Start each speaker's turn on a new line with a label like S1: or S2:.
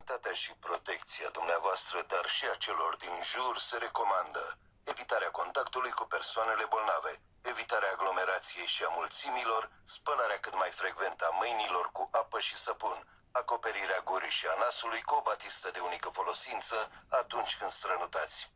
S1: Sănătatea și protecția dumneavoastră, dar și a celor din jur, se recomandă. Evitarea contactului cu persoanele bolnave, evitarea aglomerației și a mulțimilor, spălarea cât mai frecventă a mâinilor cu apă și săpun, acoperirea gurii și a nasului cu o batistă de unică folosință atunci când strănutați.